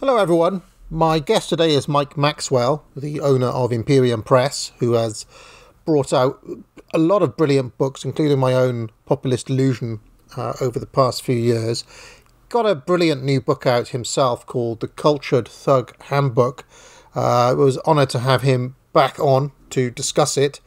Hello, everyone. My guest today is Mike Maxwell, the owner of Imperium Press, who has brought out a lot of brilliant books, including my own Populist Delusion, uh, over the past few years. Got a brilliant new book out himself called The Cultured Thug Handbook. Uh, I was honoured to have him back on to discuss it,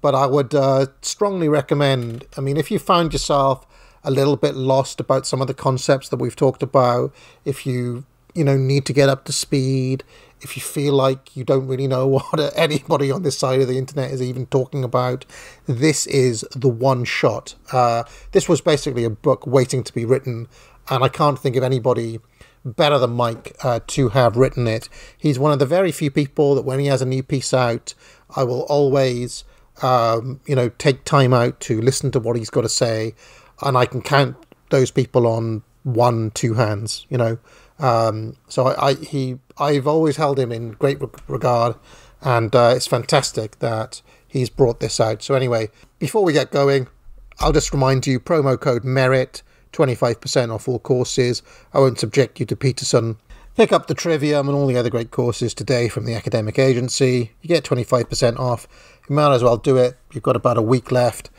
but I would uh, strongly recommend. I mean, if you found yourself a little bit lost about some of the concepts that we've talked about, if you you know need to get up to speed if you feel like you don't really know what anybody on this side of the internet is even talking about this is the one shot uh, this was basically a book waiting to be written and i can't think of anybody better than mike uh, to have written it he's one of the very few people that when he has a new piece out i will always um, you know take time out to listen to what he's got to say and i can count those people on one two hands you know um, so I, I, he I've always held him in great regard, and uh, it's fantastic that he's brought this out. So anyway, before we get going, I'll just remind you promo code merit. 25% off all courses. I won't subject you to Peterson. Pick up the Trivium and all the other great courses today from the academic agency. You get 25% off. You might as well do it. You've got about a week left.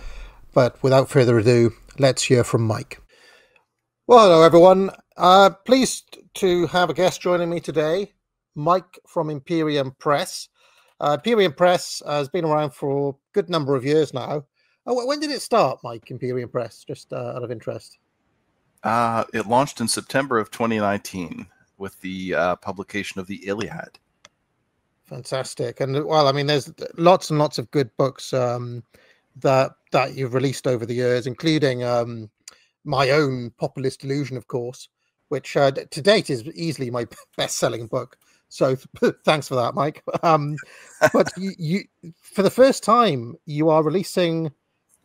But without further ado, let's hear from Mike. Well, hello everyone. Uh, pleased to have a guest joining me today, Mike from Imperium Press. Uh, Imperium Press has been around for a good number of years now. Uh, when did it start, Mike? Imperium Press, just uh, out of interest. Uh, it launched in September of 2019 with the uh, publication of the Iliad. Fantastic, and well, I mean, there's lots and lots of good books um, that that you've released over the years, including um, my own Populist Delusion, of course which uh, to date is easily my best-selling book. So thanks for that, Mike. Um, but you, you, for the first time, you are releasing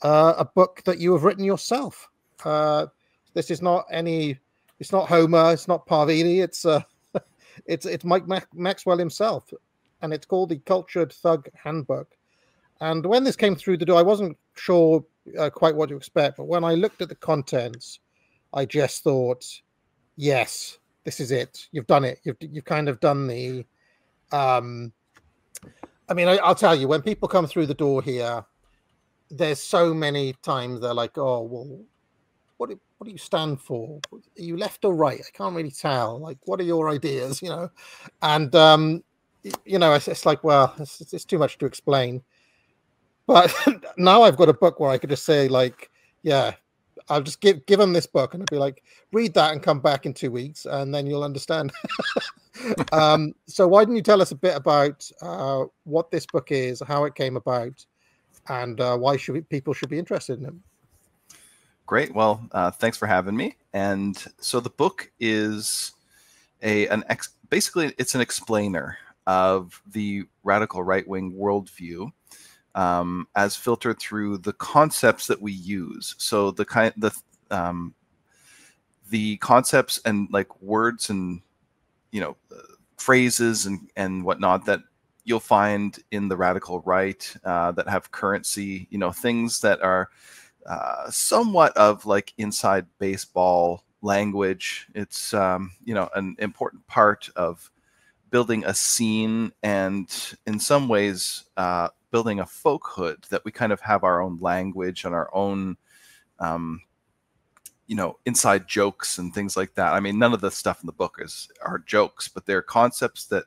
uh, a book that you have written yourself. Uh, this is not any. It's not Homer. It's not Parvini. It's uh, it's it's Mike Mac- Maxwell himself, and it's called the Cultured Thug Handbook. And when this came through the door, I wasn't sure uh, quite what to expect. But when I looked at the contents, I just thought yes, this is it. You've done it. You've you've kind of done the. Um, I mean, I, will tell you when people come through the door here, there's so many times they're like, "Oh, well, what do, what do you stand for? Are you left or right? I can't really tell. Like, what are your ideas? You know?" And um, you know, it's, it's like, well, it's, it's too much to explain. But now I've got a book where I could just say, like, yeah, I'll just give give them this book and I'll be like, read that and come back in two weeks, and then you'll understand. um, so why don't you tell us a bit about uh, what this book is, how it came about, and uh, why should we, people should be interested in it? Great. Well, uh, thanks for having me. And so the book is a an ex, basically it's an explainer of the radical right wing worldview um, as filtered through the concepts that we use. So the kind the um, the concepts and like words and you know uh, phrases and and whatnot that you'll find in the radical right uh, that have currency. You know things that are uh, somewhat of like inside baseball language. It's um, you know an important part of building a scene and in some ways uh, building a folkhood that we kind of have our own language and our own um, you know inside jokes and things like that. I mean none of the stuff in the book is are jokes but they're concepts that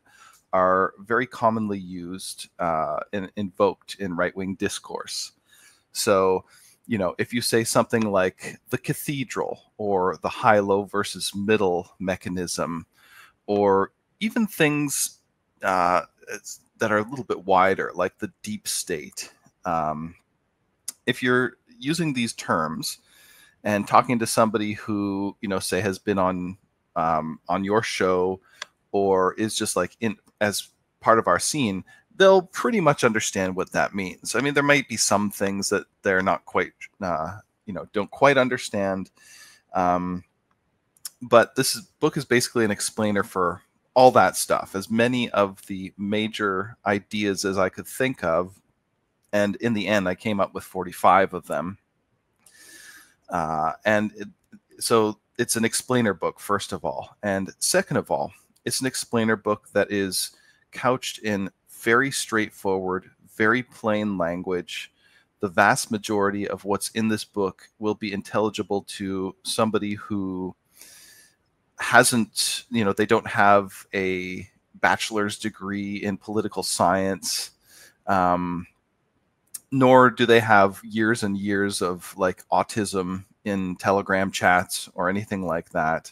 are very commonly used uh, and invoked in right-wing discourse. So you know if you say something like the cathedral or the high-low versus middle mechanism or even things uh, that are a little bit wider, like the deep state. Um, if you're using these terms and talking to somebody who you know say has been on um, on your show or is just like in as part of our scene they'll pretty much understand what that means i mean there might be some things that they're not quite uh, you know don't quite understand um, but this is, book is basically an explainer for all that stuff, as many of the major ideas as I could think of, and in the end, I came up with 45 of them. Uh, and it, so it's an explainer book, first of all. And second of all, it's an explainer book that is couched in very straightforward, very plain language. The vast majority of what's in this book will be intelligible to somebody who hasn't, you know, they don't have a bachelor's degree in political science. Um, nor do they have years and years of like autism in telegram chats or anything like that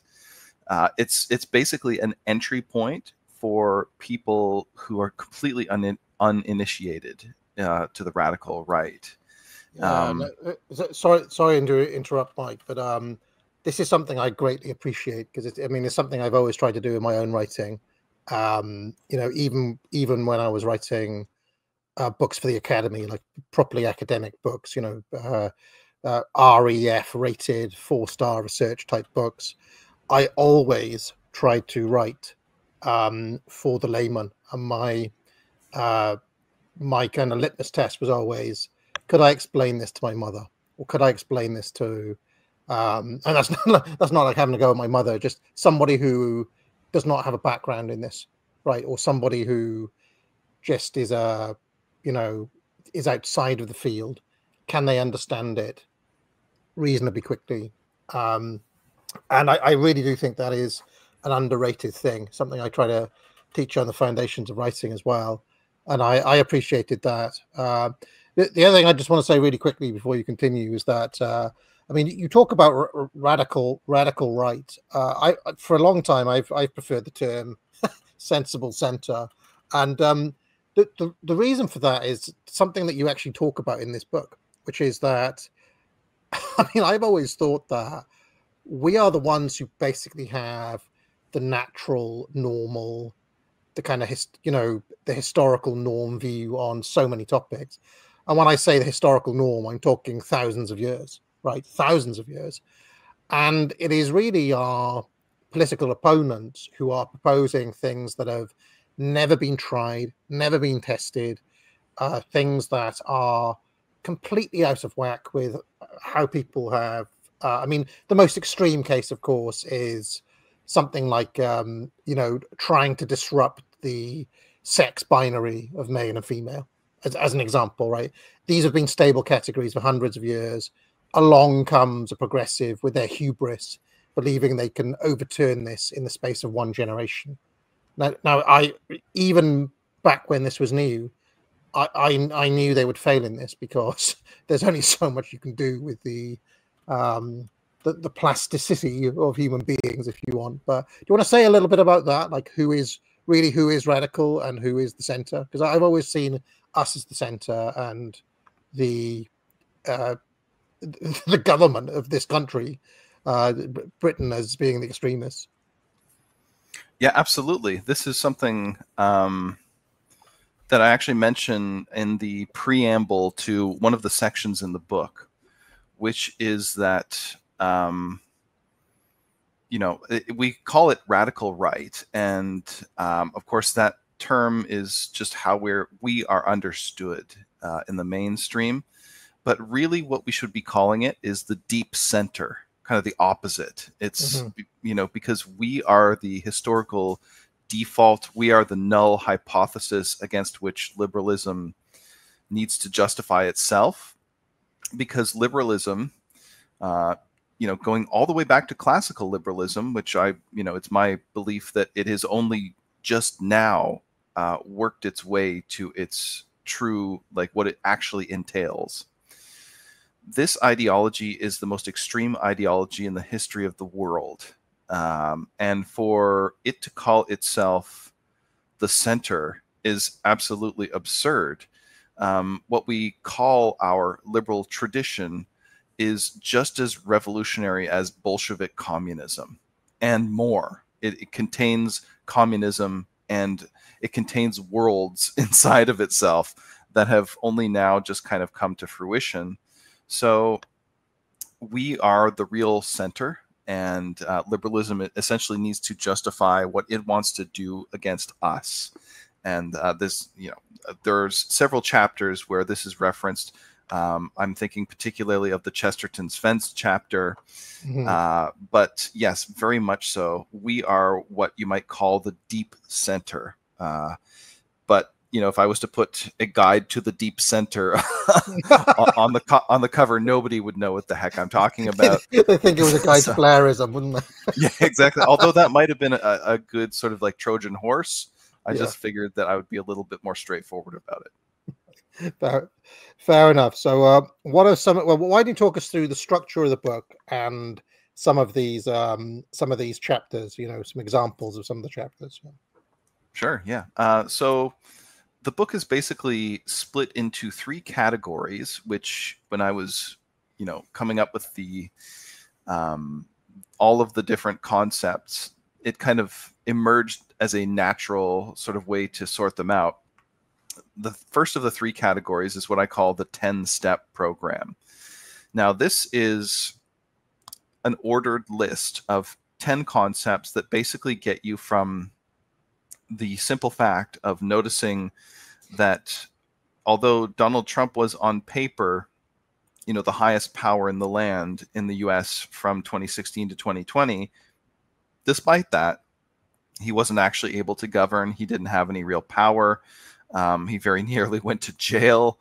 uh, it's it's basically an entry point for people who are completely un- uninitiated uh, to the radical right um, uh, sorry sorry to interrupt mike but um, this is something i greatly appreciate because i mean it's something i've always tried to do in my own writing um, you know even even when i was writing uh, books for the academy, like properly academic books, you know, uh, uh, REF rated four star research type books. I always tried to write um, for the layman, and my uh, my kind of litmus test was always, could I explain this to my mother, or could I explain this to, um, and that's not that's not like having to go with my mother, just somebody who does not have a background in this, right, or somebody who just is a you know, is outside of the field, can they understand it reasonably quickly? Um, and I, I, really do think that is an underrated thing, something I try to teach on the foundations of writing as well. And I, I appreciated that. Uh, the, the, other thing I just want to say really quickly before you continue is that uh, I mean, you talk about r- radical radical right. Uh, I for a long time I've I've preferred the term sensible center, and um, the, the, the reason for that is something that you actually talk about in this book, which is that I mean, I've always thought that we are the ones who basically have the natural, normal, the kind of his, you know, the historical norm view on so many topics. And when I say the historical norm, I'm talking thousands of years, right? Thousands of years. And it is really our political opponents who are proposing things that have never been tried, never been tested, uh, things that are completely out of whack with how people have. Uh, I mean, the most extreme case, of course, is something like um, you know trying to disrupt the sex binary of male and female, as, as an example, right? These have been stable categories for hundreds of years. Along comes a progressive with their hubris, believing they can overturn this in the space of one generation now, now I even back when this was new, I, I, I knew they would fail in this because there's only so much you can do with the um, the, the plasticity of human beings, if you want. But do you want to say a little bit about that? Like, who is really who is radical and who is the center? Because I've always seen us as the center and the uh, the government of this country, uh, Britain, as being the extremists. Yeah, absolutely. This is something um, that I actually mention in the preamble to one of the sections in the book, which is that um, you know it, we call it radical right, and um, of course that term is just how we're we are understood uh, in the mainstream. But really, what we should be calling it is the deep center kind of the opposite. It's mm-hmm. you know because we are the historical default, we are the null hypothesis against which liberalism needs to justify itself. Because liberalism, uh, you know, going all the way back to classical liberalism, which I, you know, it's my belief that it has only just now uh, worked its way to its true, like what it actually entails this ideology is the most extreme ideology in the history of the world. Um, and for it to call itself the center is absolutely absurd. Um, what we call our liberal tradition is just as revolutionary as Bolshevik communism and more. It, it contains communism and it contains worlds inside of itself that have only now just kind of come to fruition so we are the real center, and uh, liberalism essentially needs to justify what it wants to do against us. and uh, this you know there's several chapters where this is referenced um, I'm thinking particularly of the Chesterton's Fence chapter. Mm-hmm. Uh, but yes, very much so. We are what you might call the deep center. Uh, but you know, if I was to put a guide to the deep center on the on the cover, nobody would know what the heck I'm talking about. they think it was a guide so, to Blairism, wouldn't they? yeah, exactly. Although that might have been a, a, good sort of like Trojan horse. I yeah. just figured that I would be a little bit more straightforward about it. fair, fair enough. So, uh, what are some? Well, why don't you talk us through the structure of the book and some of these um, some of these chapters? You know, some examples of some of the chapters. Sure. Yeah. Uh, so, the book is basically split into three categories. Which, when I was, you know, coming up with the um, all of the different concepts, it kind of emerged as a natural sort of way to sort them out the first of the three categories is what I call the 10 step program. Now, this is an ordered list of 10 concepts that basically get you from the simple fact of noticing that although Donald Trump was on paper, you know, the highest power in the land in the US from 2016 to 2020, despite that, he wasn't actually able to govern. He didn't have any real power. Um, he very nearly went to jail.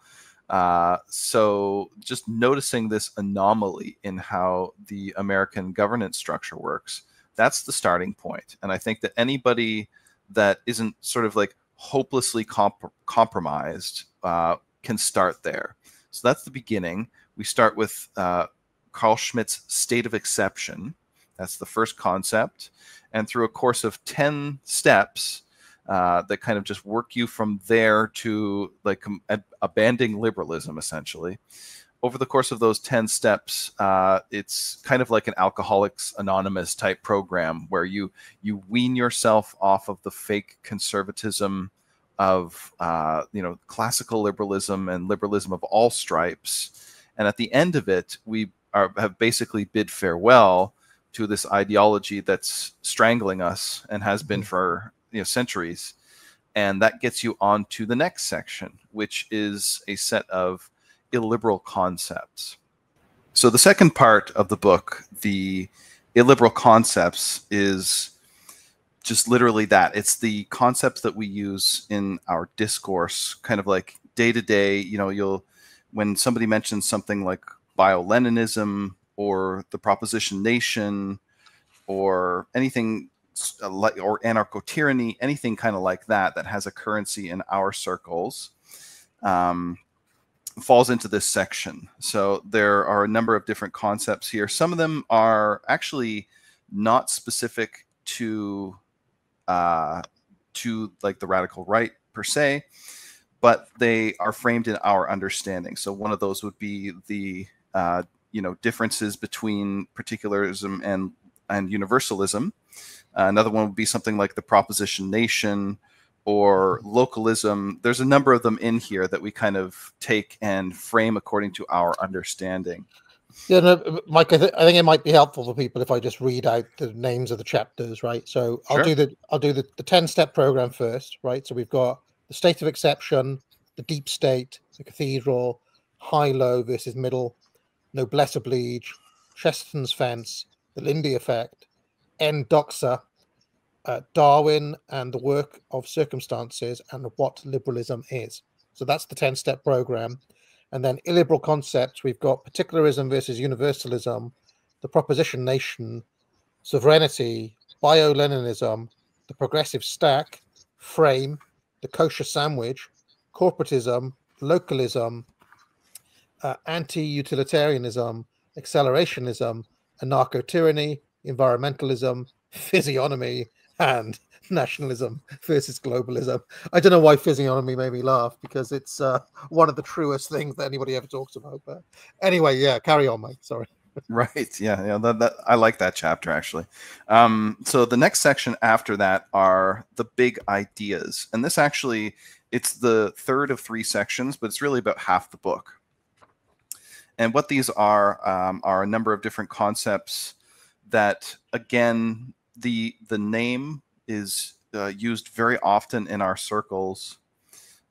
Uh, so just noticing this anomaly in how the American governance structure works, that's the starting point. And I think that anybody that isn't sort of like hopelessly comp- compromised uh, can start there. So that's the beginning. We start with uh, Carl Schmitt's state of exception. That's the first concept. And through a course of 10 steps, uh, that kind of just work you from there to like um, abandoning liberalism essentially over the course of those 10 steps uh, it's kind of like an alcoholics anonymous type program where you you wean yourself off of the fake conservatism of uh, you know classical liberalism and liberalism of all stripes and at the end of it we are, have basically bid farewell to this ideology that's strangling us and has been mm-hmm. for you know centuries and that gets you on to the next section which is a set of illiberal concepts. So the second part of the book the illiberal concepts is just literally that. It's the concepts that we use in our discourse kind of like day to day you know you'll when somebody mentions something like bio-leninism or the proposition nation or anything like or anarcho tyranny, anything kind of like that that has a currency in our circles, um, falls into this section. So there are a number of different concepts here. Some of them are actually not specific to uh, to like the radical right per se, but they are framed in our understanding. So one of those would be the uh, you know differences between particularism and and universalism. Uh, another one would be something like the proposition nation or localism. There's a number of them in here that we kind of take and frame according to our understanding. Yeah, no, uh, Mike, I, th- I think it might be helpful for people if I just read out the names of the chapters, right? So I'll sure. do the I'll do the, the 10 step program first, right? So we've got the state of exception, the deep state, the cathedral, high low versus middle, noblesse oblige, Chesterton's fence, the Lindy effect, Endoxa, uh, Darwin and the work of circumstances and what liberalism is. So that's the 10 step program. And then illiberal concepts, we've got particularism versus universalism, the proposition nation, sovereignty, bio Leninism, the progressive stack, frame, the kosher sandwich, corporatism, localism, uh, anti utilitarianism, accelerationism, anarcho tyranny, environmentalism, physiognomy, and nationalism versus globalism. I don't know why physiognomy made me laugh because it's uh, one of the truest things that anybody ever talks about. But anyway, yeah, carry on, Mike. Sorry. right. Yeah. Yeah. That, that, I like that chapter actually. Um, so the next section after that are the big ideas, and this actually it's the third of three sections, but it's really about half the book. And what these are um, are a number of different concepts that, again, the the name is uh, used very often in our circles,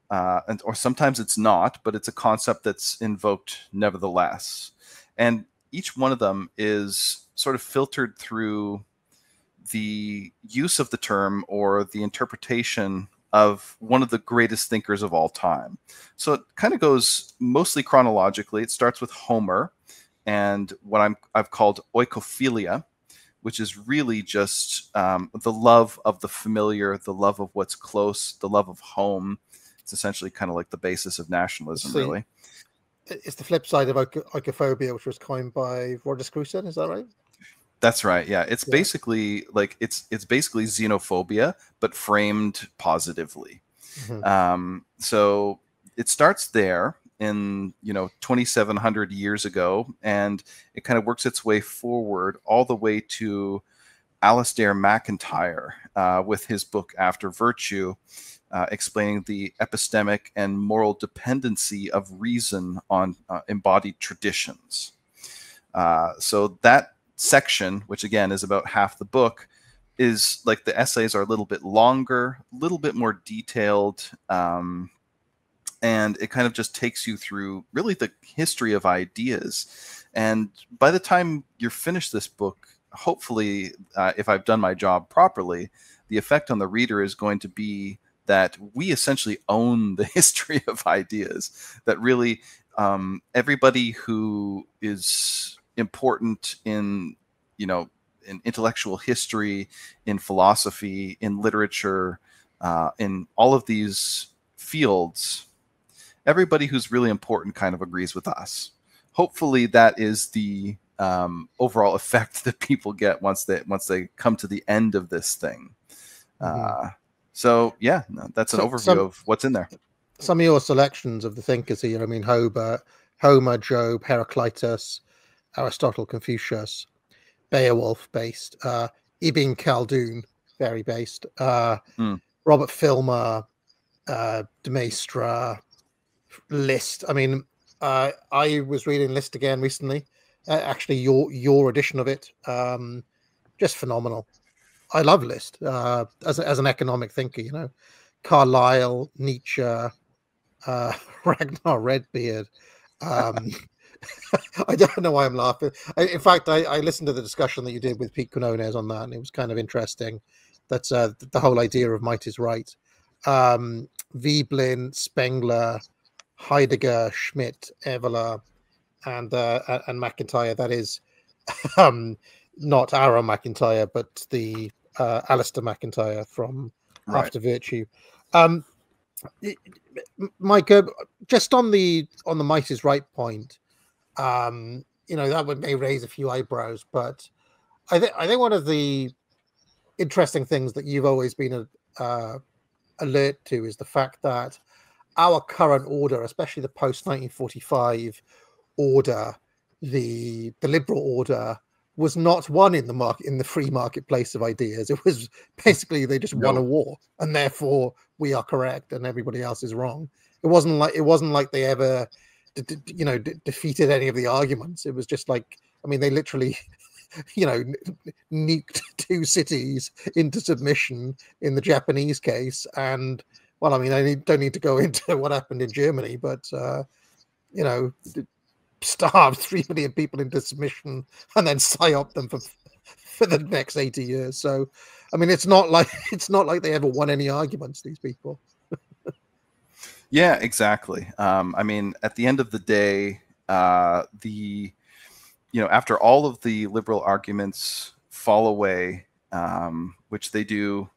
uh, and or sometimes it's not, but it's a concept that's invoked nevertheless. And each one of them is sort of filtered through the use of the term or the interpretation of one of the greatest thinkers of all time. So it kind of goes mostly chronologically. It starts with Homer and what I'm I've called oikophilia, which is really just um, the love of the familiar, the love of what's close, the love of home. It's essentially kind of like the basis of nationalism, really. It's the flip side of oikophobia, which was coined by Roger Scruton. Is that right? That's right. Yeah, it's yeah. basically like it's it's basically xenophobia, but framed positively. Mm-hmm. Um, so it starts there in you know 2700 years ago and it kind of works its way forward all the way to Alasdair MacIntyre uh, with his book After Virtue, uh, explaining the epistemic and moral dependency of reason on uh, embodied traditions. Uh, so that section, which again is about half the book, is like the essays are a little bit longer, a little bit more detailed, um, and it kind of just takes you through really the history of ideas. And by the time you're finished this book, hopefully, uh, if I've done my job properly, the effect on the reader is going to be that we essentially own the history of ideas. That really, um, everybody who is important in, you know, in intellectual history, in philosophy, in literature, uh, in all of these fields everybody who's really important kind of agrees with us. Hopefully, that is the um, overall effect that people get once they once they come to the end of this thing. Mm-hmm. Uh, so yeah, that's an so, overview some, of what's in there. Some of your selections of the thinkers here. I mean, Homer, Homer, Job, Heraclitus, Aristotle, Confucius, Beowulf, based. Uh, Ibn Khaldun, very based. Uh, mm. Robert Filmer, uh, de Maistre, list. I mean, uh, I was reading list again recently. Uh, actually, your your edition of it, um, just phenomenal. I love List uh, as as an economic thinker. You know, Carlyle, Nietzsche, uh, Ragnar Redbeard. Um, I don't know why I'm laughing. I, in fact, I, I, listened to the discussion that you did with Pete Quinones on that, and it was kind of interesting. That's uh, the whole idea of might is right. Um, Veblen, Spengler, Heidegger, Schmitt, Evola, and uh, and MacIntyre. That is um, not Aaron McIntyre, but the uh, Alasdair MacIntyre from right. After Virtue. Um, Mike, uh, just on the on the might is right point, um, you know that would may raise a few eyebrows, but I think I think one of the interesting things that you've always been uh, alert to is the fact that our current order, especially the post 1945 order, the the liberal order was not won in the market in the free marketplace of ideas. It was basically they just no. won a war, and therefore we are correct and everybody else is wrong. It wasn't like it wasn't like they ever, you know, defeated any of the arguments. It was just like I mean, they literally, you know, nuked two cities into submission in the Japanese case, and well, I mean, I don't need to go into what happened in Germany, but uh, you know, starved three million people into submission and then psyop them for for the next eighty years. So, I mean, it's not like it's not like they ever won any arguments. These people. yeah, exactly. Um, I mean, at the end of the day, uh, the you know, after all of the liberal arguments fall away, um, which they do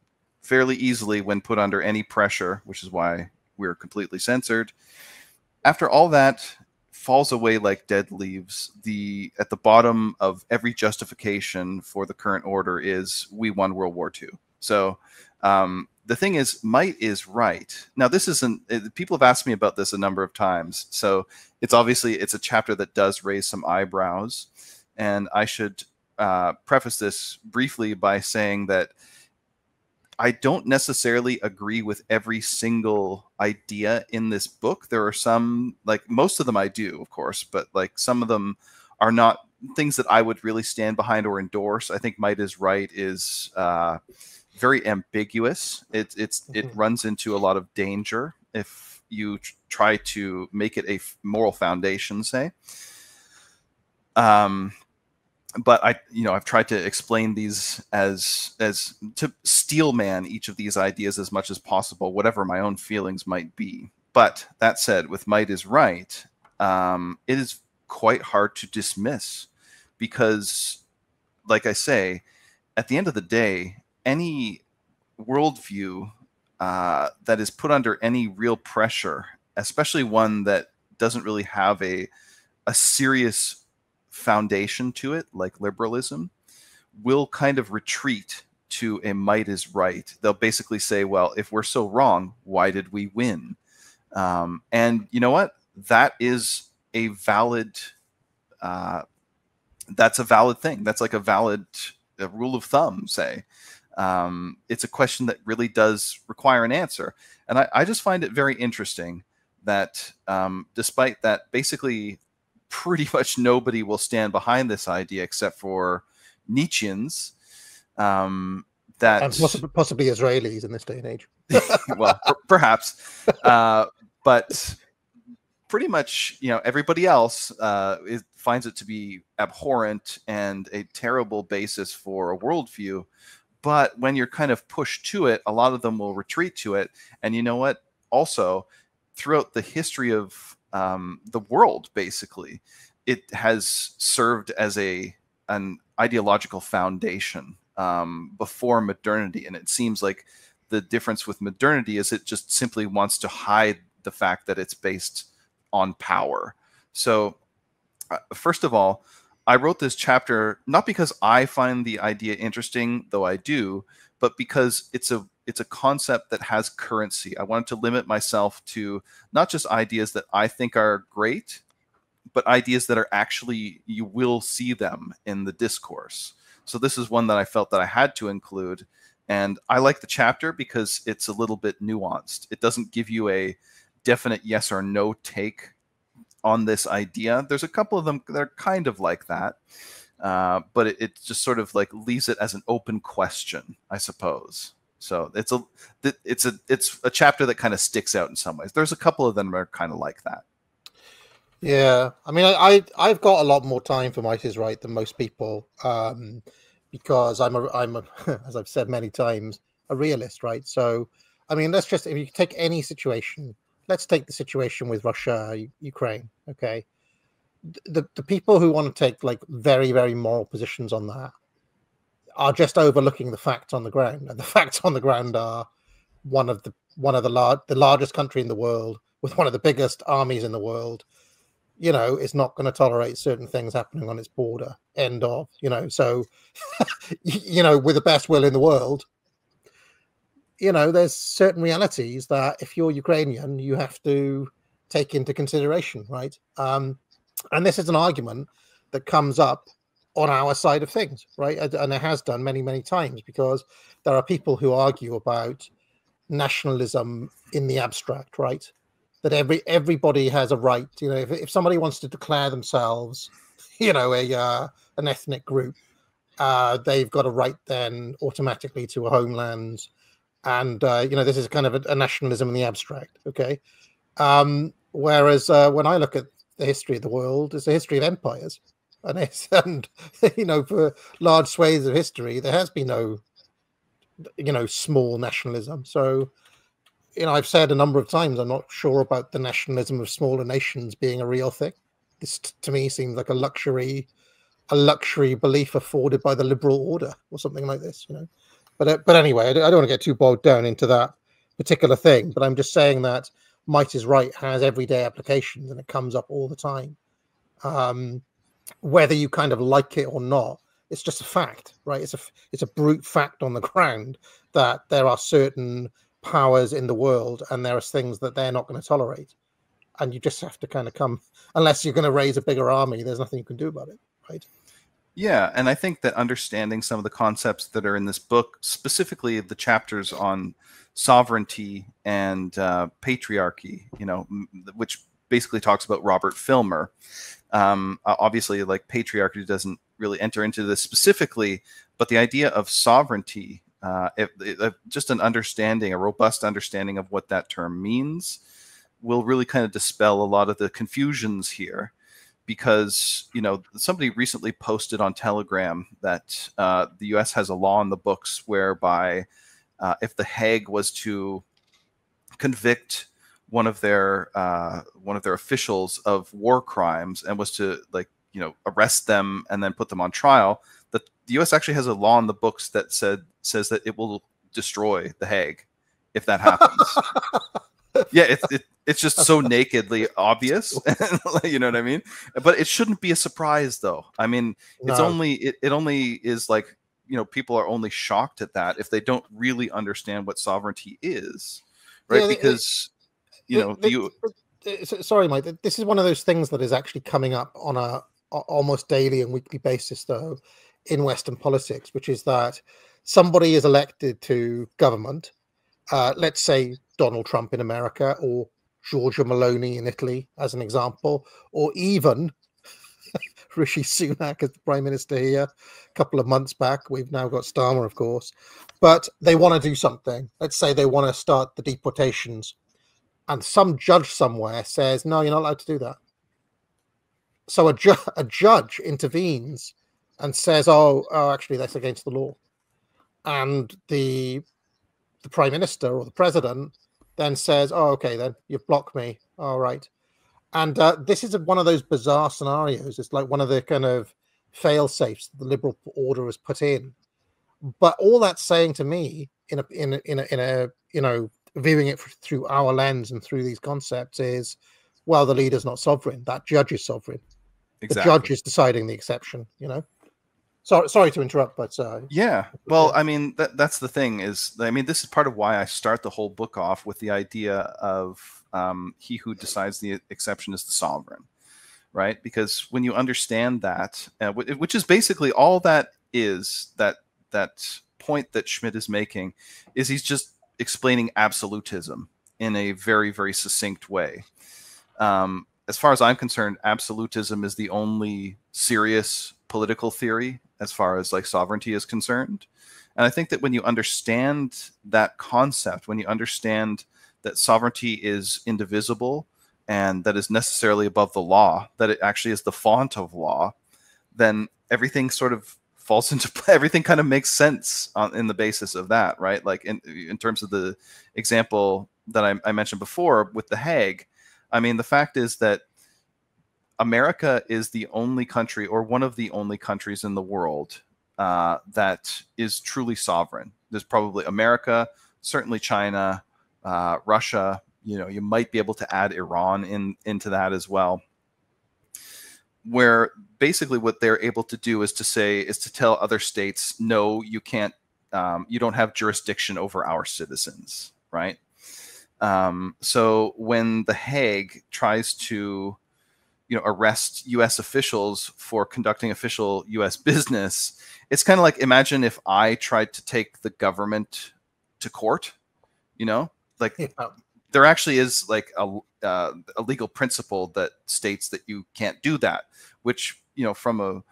fairly easily when put under any pressure, which is why we're completely censored. After all that falls away like dead leaves, the at the bottom of every justification for the current order is we won World War II. So um, the thing is, might is right. Now, this isn't. People have asked me about this a number of times, so it's obviously it's a chapter that does raise some eyebrows, and I should uh, preface this briefly by saying that I don't necessarily agree with every single idea in this book. There are some, like most of them I do, of course, but like some of them are not things that I would really stand behind or endorse. I think Might is Right is, uh, very ambiguous. It it's mm-hmm. it runs into a lot of danger if you try to make it a moral foundation, say. Um, but I, you know, I've tried to explain these as as to steel man each of these ideas as much as possible, whatever my own feelings might be. But that said, with might is right, um, it is quite hard to dismiss because, like I say, at the end of the day, any worldview uh, that is put under any real pressure, especially one that doesn't really have a a serious foundation to it, like liberalism, will kind of retreat to a might is right. They'll basically say, well, if we're so wrong, why did we win? Um, and you know what? That is a valid. Uh, that's a valid thing. That's like a valid a rule of thumb. Say, um, it's a question that really does require an answer. And I, I just find it very interesting that um, despite that, basically, pretty much nobody will stand behind this idea except for Nietzscheans. Um, that and possibly, possibly Israelis in this day and age. well, per- perhaps, uh, but pretty much, you know, everybody else uh, is, finds it to be abhorrent and a terrible basis for a worldview. But when you're kind of pushed to it, a lot of them will retreat to it. And you know what? Also, throughout the history of um, the world, basically, it has served as a an ideological foundation um, before modernity. And it seems like the difference with modernity is it just simply wants to hide the fact that it's based on power. So, uh, first of all, I wrote this chapter not because I find the idea interesting, though I do, but because it's a it's a concept that has currency. I wanted to limit myself to not just ideas that I think are great, but ideas that are actually you will see them in the discourse. So this is one that I felt that I had to include and I like the chapter because it's a little bit nuanced. It doesn't give you a definite yes or no take on this idea. There's a couple of them that are kind of like that, uh, but it, it, just sort of like leaves it as an open question, I suppose. So it's a it's a it's a chapter that kind of sticks out in some ways. There's a couple of them that are kind of like that. Yeah, I mean, I, I have got a lot more time for Might is Right than most people, um, because I'm a I'm a, as I've said many times a realist, right? So, I mean, let's just if you take any situation let's take the situation with Russia, Ukraine. Okay, the the people who want to take like very very moral positions on that are just overlooking the facts on the ground, and the facts on the ground are one of the one of the large the largest country in the world with one of the biggest armies in the world. You know, it's not going to tolerate certain things happening on its border. End of. You know, so you know, with the best will in the world, you know, there's certain realities that if you're Ukrainian, you have to take into consideration, right? Um, and this is an argument that comes up on our side of things, right? And it has done many, many times because there are people who argue about nationalism in the abstract, right? That every everybody has a right, you know, if, if somebody wants to declare themselves, you know, a uh, an ethnic group, uh, they've got a right then automatically to a homeland and uh, you know this is kind of a, a, nationalism in the abstract okay um, whereas uh, when i look at the history of the world it's a history of empires and it's and you know for large swathes of history there has been no you know small nationalism so you know i've said a number of times i'm not sure about the nationalism of smaller nations being a real thing this to me seems like a luxury a luxury belief afforded by the liberal order or something like this you know but uh, but anyway, I don't want to get too bogged down into that particular thing. But I'm just saying that might is right has everyday applications and it comes up all the time. Um, whether you kind of like it or not, it's just a fact, right? It's a it's a brute fact on the ground that there are certain powers in the world and there are things that they're not going to tolerate, and you just have to kind of come unless you're going to raise a bigger army. There's nothing you can do about it, right? Yeah, and I think that understanding some of the concepts that are in this book, specifically the chapters on sovereignty and uh, patriarchy, you know, which basically talks about Robert Filmer. Um, obviously, like patriarchy doesn't really enter into this specifically, but the idea of sovereignty uh, if, just an understanding, a robust understanding of what that term means, will really kind of dispel a lot of the confusions here. Because you know somebody recently posted on Telegram that uh, the U.S. has a law in the books whereby uh, if the Hague was to convict one of their uh, one of their officials of war crimes and was to like you know arrest them and then put them on trial, the, the U.S. actually has a law in the books that said says that it will destroy the Hague if that happens. yeah, it's it, it's just so nakedly obvious, you know what I mean? But it shouldn't be a surprise, though. I mean, it's no. only it, it only is like you know people are only shocked at that if they don't really understand what sovereignty is, right? Yeah, because you know you. Sorry, Mike. This is one of those things that is actually coming up on a almost daily and weekly basis, though, in Western politics, which is that somebody is elected to government, uh, let's say Donald Trump in America or Giorgia Meloni in Italy, as an example, or even Rishi Sunak as the prime minister here a couple of months back. We've now got Starmer, of course, but they want to do something. Let's say they want to start the deportations, and some judge somewhere says, "No, you're not allowed to do that." So a, ju- a judge intervenes and says, "Oh, oh, actually, that's against the law," and the the prime minister or the president then says, "Oh, okay, then you block me. All right." And uh, this is one of those bizarre scenarios. It's like one of the kind of fail safes the liberal order has put in. But all that's saying to me, in a in a, in a, in a you know viewing it through our lens and through these concepts, is well, the leader's not sovereign. That judge is sovereign. Exactly. The judge is deciding the exception. You know. Sorry, sorry to interrupt, but uh, yeah. Well, I mean, that, that's the thing is, I mean, this is part of why I start the whole book off with the idea of um, he who decides the exception is the sovereign, right? Because when you understand that, uh, which is basically all that is that that point that schmitt is making, is he's just explaining absolutism in a very very succinct way. Um, as far as I'm concerned, absolutism is the only serious political theory as far as like sovereignty is concerned. And I think that when you understand that concept, when you understand that sovereignty is indivisible and that is necessarily above the law, that it actually is the font of law, then everything sort of falls into play. Everything kind of makes sense on, in the basis of that, right? Like in, in terms of the example that I, I mentioned before with the Hague, I mean, the fact is that America is the only country or one of the only countries in the world uh, that is truly sovereign. There's probably America, certainly China, uh, Russia. You know, you might be able to add Iran in into that as well. Where basically what they're able to do is to say is to tell other states, no, you can't, um, you don't have jurisdiction over our citizens, right? Um, so when the Hague tries to you know arrest U.S. officials for conducting official U.S. business. It's kind of like imagine if I tried to take the government to court. You know, like yeah. There actually is like a, uh, a legal principle that states that you can't do that. Which you know, from a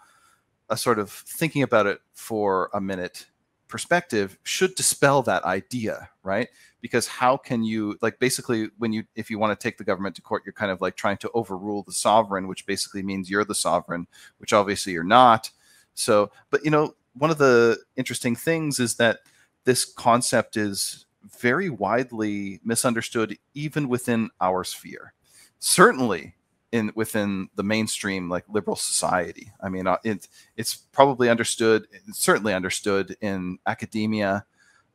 a sort of thinking about it for a minute perspective, should dispel that idea, right? because how can you like basically when you if you want to take the government to court you're kind of like trying to overrule the sovereign which basically means you're the sovereign which obviously you're not so but you know one of the interesting things is that this concept is very widely misunderstood even within our sphere. Certainly in within the mainstream like liberal society. I mean uh, it, it's probably understood it's certainly understood in academia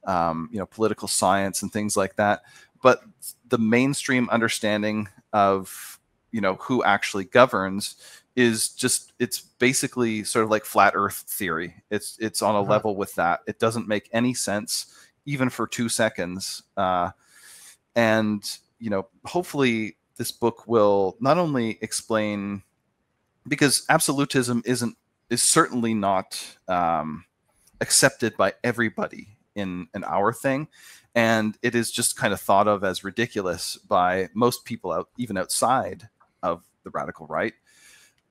um, you know, political science and things like that. But the mainstream understanding of you know who actually governs is just it's basically sort of like flat earth theory. It's it's on a uh-huh. level with that. It doesn't make any sense even for two seconds uh, and you know hopefully this book will not only explain because absolutism isn't is certainly not um, accepted by everybody in an hour thing and it is just kind of thought of as ridiculous by most people out even outside of the radical right.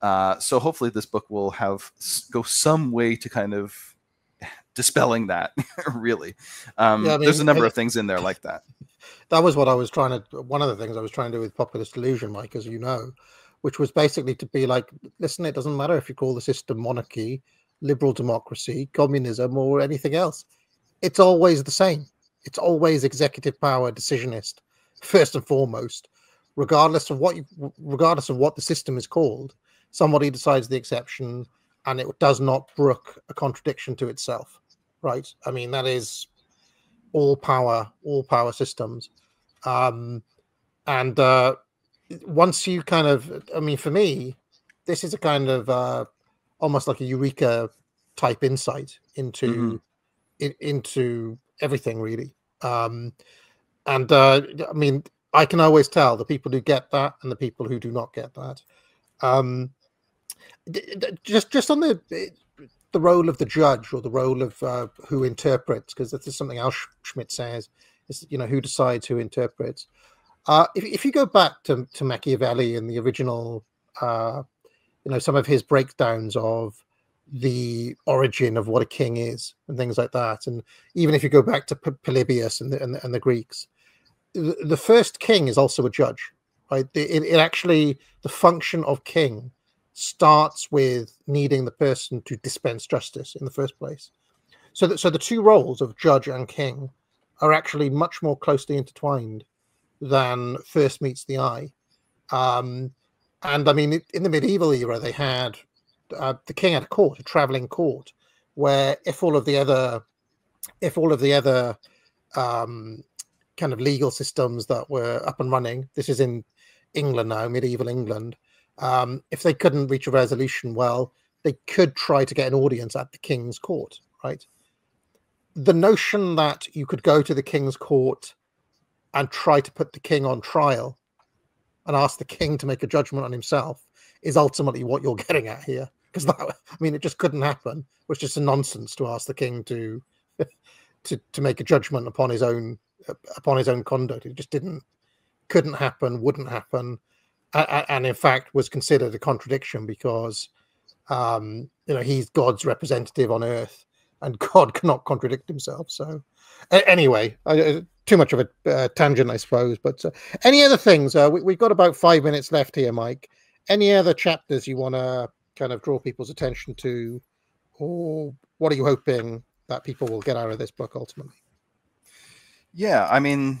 Uh, so hopefully this book will have go some way to kind of dispelling that. really, um, yeah, I mean, there's a number it, of things in there like that. That was what I was trying to. One of the things I was trying to do with populist delusion, Mike, as you know, which was basically to be like, listen, it doesn't matter if you call the system monarchy, liberal democracy, communism, or anything else. It's always the same. It's always executive power, decisionist, first and foremost, regardless of what you, regardless of what the system is called. Somebody decides the exception, and it does not brook a contradiction to itself. Right? I mean, that is all power, all power systems. Um, and uh, once you kind of, I mean, for me, this is a kind of uh, almost like a eureka type insight into mm-hmm. in, into everything really. Um, and uh, I mean, I can always tell the people who get that and the people who do not get that. Um, just just on the the role of the judge or the role of uh, who interprets, because this is something else Schmitt says, is you know who decides who interprets. Uh, if, if you go back to, to Machiavelli and the original, uh, you know, some of his breakdowns of the origin of what a king is and things like that, and even if you go back to P- Polybius and the, and the, and the Greeks, the, the, first king is also a judge, right? It, it actually the function of king starts with needing the person to dispense justice in the first place. So that so the two roles of judge and king are actually much more closely intertwined than first meets the eye. Um, and I mean, in the medieval era, they had uh, the king had a court, a traveling court, where if all of the other, if all of the other um, kind of legal systems that were up and running, this is in England now, medieval England, um, if they couldn't reach a resolution, well, they could try to get an audience at the king's court, right? The notion that you could go to the king's court and try to put the king on trial and ask the king to make a judgment on himself is ultimately what you're getting at here. Because that, I mean, it just couldn't happen. It was just a nonsense to ask the king to to to make a judgment upon his own upon his own conduct. It just didn't, couldn't happen, wouldn't happen, and in fact was considered a contradiction because, um, you know, he's God's representative on earth, and God cannot contradict himself. So, anyway, I, too much of a uh, tangent, I suppose. But uh, any other things? Uh, we, have got about five minutes left here, Mike. Any other chapters you want to kind of draw people's attention to, or what are you hoping that people will get out of this book ultimately? Yeah, I mean,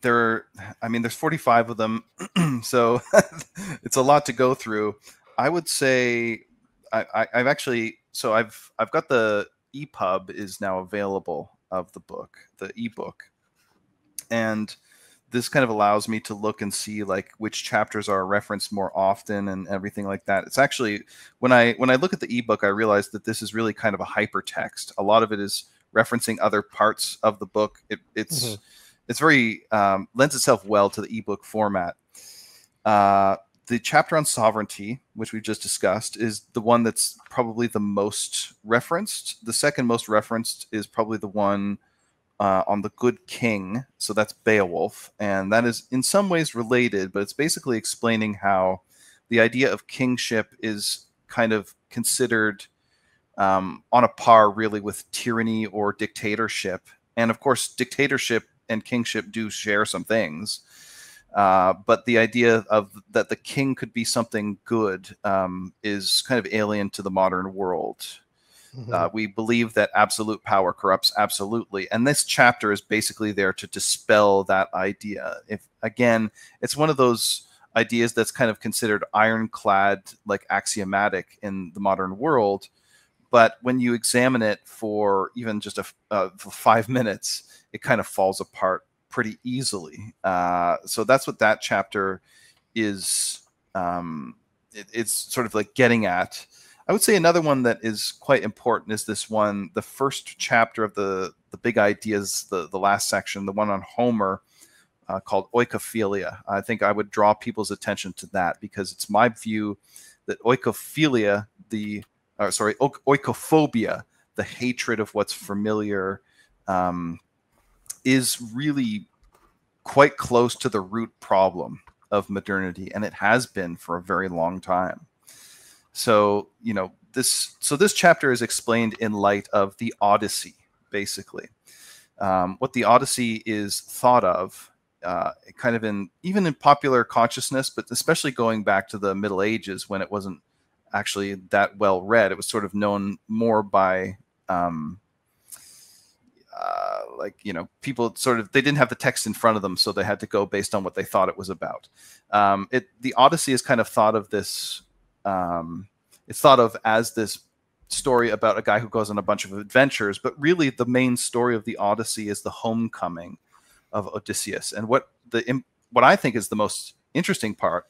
there. I mean, there's 45 of them, so it's a lot to go through. I would say I, I've actually so I've I've got the EPUB is now available of the book, the ebook and this kind of allows me to look and see like which chapters are referenced more often and everything like that it's actually when i when i look at the ebook i realize that this is really kind of a hypertext a lot of it is referencing other parts of the book it, it's mm-hmm. It's very um, lends itself well to the ebook format uh, the chapter on sovereignty which we've just discussed is the one that's probably the most referenced the second most referenced is probably the one uh, on the good king. So that's Beowulf. And that is in some ways related, but it's basically explaining how the idea of kingship is kind of considered um, on a par really with tyranny or dictatorship. And of course, dictatorship and kingship do share some things. Uh, but the idea of that the king could be something good um, is kind of alien to the modern world. Mm-hmm. Uh, we believe that absolute power corrupts absolutely, and this chapter is basically there to dispel that idea. If again, it's one of those ideas that's kind of considered ironclad, like axiomatic in the modern world, but when you examine it for even just a uh, five minutes, it kind of falls apart pretty easily. Uh, so that's what that chapter is. Um, it, it's sort of like getting at I would say another one that is quite important is this one, the first chapter of the the big ideas, the the last section, the one on Homer, uh, called oikophilia. I think I would draw people's attention to that because it's my view that oikophilia, the or sorry, oikophobia, the hatred of what's familiar, um, is really quite close to the root problem of modernity, and it has been for a very long time. So you know this. So this chapter is explained in light of the Odyssey, basically. Um, what the Odyssey is thought of, uh, kind of in even in popular consciousness, but especially going back to the Middle Ages when it wasn't actually that well read. It was sort of known more by um, uh, like you know people sort of they didn't have the text in front of them so they had to go based on what they thought it was about. Um, it the odyssey is kind of thought of this um, it's thought of as this story about a guy who goes on a bunch of adventures but really the main story of the odyssey is the homecoming of odysseus. And what the what i think is the most interesting part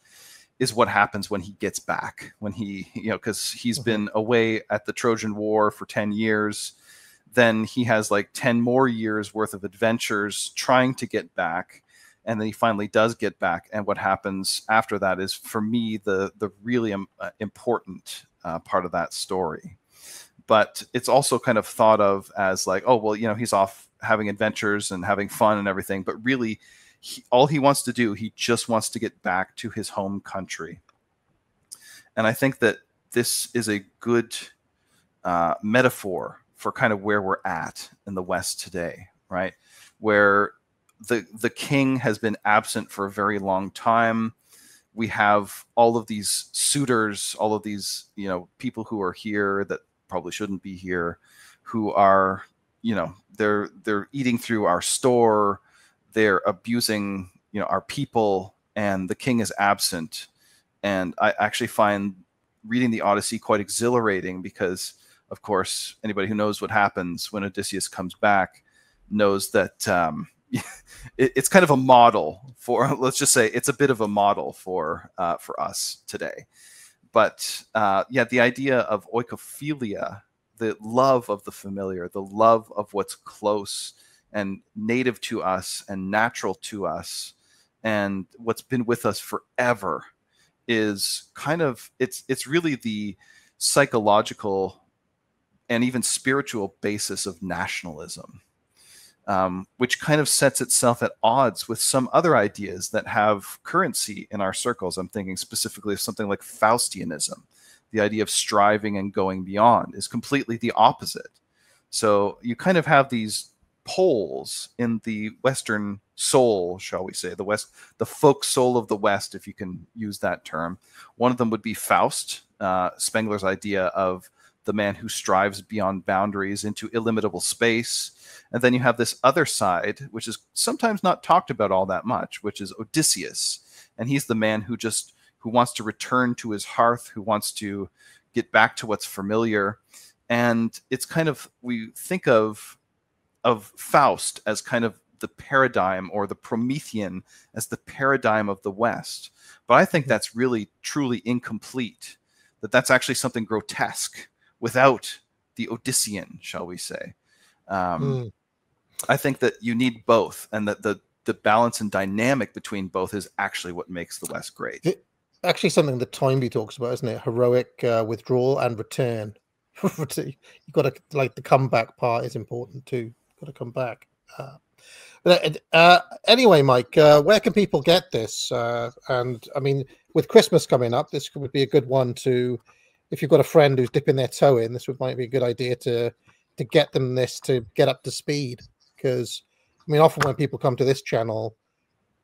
is what happens when he gets back when he you know because he's mm-hmm. been away at the trojan war for 10 years then he has like 10 more years worth of adventures trying to get back and then he finally does get back and what happens after that is for me the the really um, uh, important uh, part of that story. But it's also kind of thought of as like oh well you know he's off having adventures and having fun and everything but really he, all he wants to do he just wants to get back to his home country. And i think that this is a good uh, metaphor for kind of where we're at in the West today, right? Where the the king has been absent for a very long time. We have all of these suitors, all of these, you know, people who are here that probably shouldn't be here, who are, you know, they're they're eating through our store, they're abusing, you know, our people, and the king is absent. And I actually find reading the Odyssey quite exhilarating because of course, anybody who knows what happens when Odysseus comes back knows that um, it, it's kind of a model for. Let's just say it's a bit of a model for uh, for us today. But uh, yeah, the idea of oikophilia, the love of the familiar, the love of what's close and native to us and natural to us, and what's been with us forever, is kind of it's it's really the psychological and even spiritual basis of nationalism, um, which kind of sets itself at odds with some other ideas that have currency in our circles. I'm thinking specifically of something like Faustianism. The idea of striving and going beyond is completely the opposite. So you kind of have these poles in the Western soul, shall we say, the West, the folk soul of the West, if you can use that term. One of them would be Faust, uh, Spengler's idea of the man who strives beyond boundaries into illimitable space. And then you have this other side, which is sometimes not talked about all that much, which is Odysseus. And he's the man who just who wants to return to his hearth, who wants to get back to what's familiar. And it's kind of we think of of Faust as kind of the paradigm or the Promethean as the paradigm of the West. But I think hmm. that's really truly incomplete. That that's actually something grotesque without the Odyssean, shall we say. Um, mm. I think that you need both, and that the the balance and dynamic between both is actually what makes the West great. It, actually, something that Toynbee talks about, isn't it? Heroic uh, withdrawal and return. You've got to like the comeback part is important too. Got to come back. Uh, but uh, anyway, Mike, uh, where can people get this? Uh, and I mean, with Christmas coming up, this would be a good one to if you've got a friend who's dipping their toe in, this would might be a good idea to to get them this to get up to speed. Because I mean, often when people come to this channel,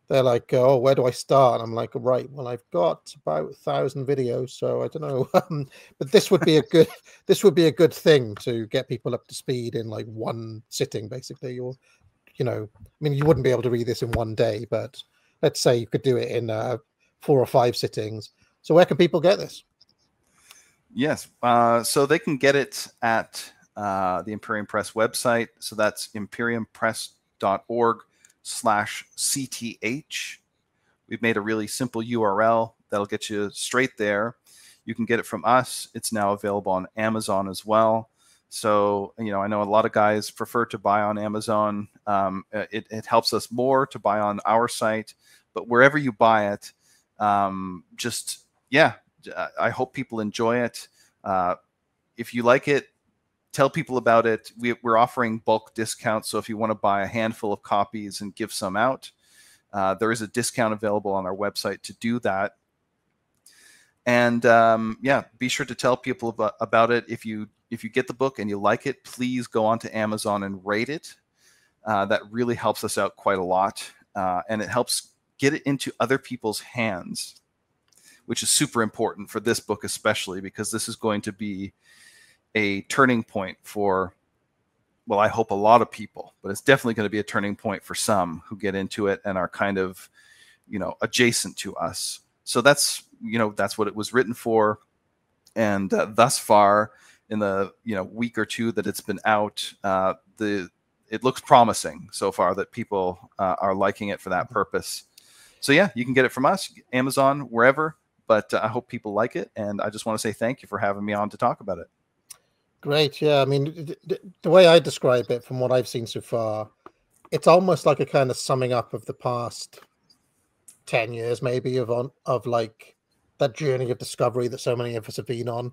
they're like, "Oh, where do I start?" And I'm like, "Right, well, I've got about a thousand videos, so I don't know." Um, but this would be a good this would be a good thing to get people up to speed in like one sitting, basically. Or, you know, I mean, you wouldn't be able to read this in one day, but let's say you could do it in uh, four or five sittings. So, where can people get this? Yes. Uh, so they can get it at uh, the Imperium Press website. So that's imperiumpress.org slash CTH. We've made a really simple URL that'll get you straight there. You can get it from us. It's now available on Amazon as well. So, you know, I know a lot of guys prefer to buy on Amazon. Um, it, it helps us more to buy on our site, but wherever you buy it, um, just, yeah, I hope people enjoy it. Uh, if you like it, tell people about it. We, are offering bulk discounts, so if you want to buy a handful of copies and give some out, uh, there is a discount available on our website to do that. and um, yeah, be sure to tell people about, about it. If you if you get the book and you like it, please go on to Amazon and rate it. Uh, that really helps us out quite a lot, uh, and it helps get it into other people's hands, which is super important for this book especially because this is going to be a turning point for well, I hope a lot of people, but it's definitely going to be a turning point for some who get into it and are kind of, you know, adjacent to us. So that's, you know, that's what it was written for. And uh, thus far, in the you know week or two that it's been out, uh, the it looks promising so far that people uh, are liking it for that purpose. So yeah, you can get it from us, Amazon, wherever. But uh, I hope people like it, and I just want to say thank you for having me on to talk about it. Great. Yeah. I mean, the way I describe it from what I've seen so far, it's almost like a kind of summing up of the past 10 years, maybe, of on of like that journey of discovery that so many of us have been on,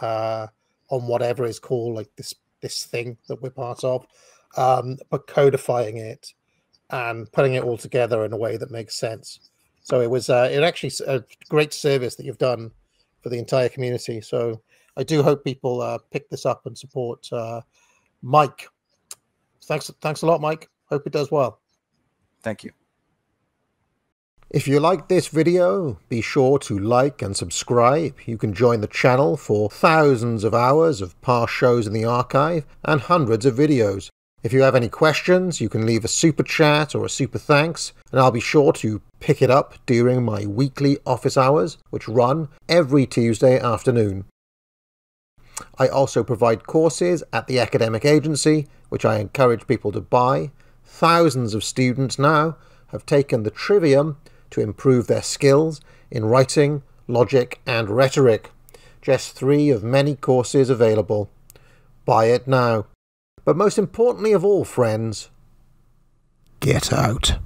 uh, on whatever is called like this this thing that we're part of, um, but codifying it and putting it all together in a way that makes sense. So it was uh, it actually a great service that you've done for the entire community. So I do hope people uh, pick this up and support uh, Mike. Thanks, thanks a lot, Mike. Hope it does well. Thank you. If you like this video, be sure to like and subscribe. You can join the channel for thousands of hours of past shows in the archive and hundreds of videos. If you have any questions, you can leave a super chat or a super thanks, and I'll be sure to pick it up during my weekly office hours, which run every Tuesday afternoon. I also provide courses at the academic agency, which I encourage people to buy. Thousands of students now have taken the Trivium to improve their skills in writing, logic, and rhetoric. Just three of many courses available. Buy it now. But most importantly of all, friends, get out.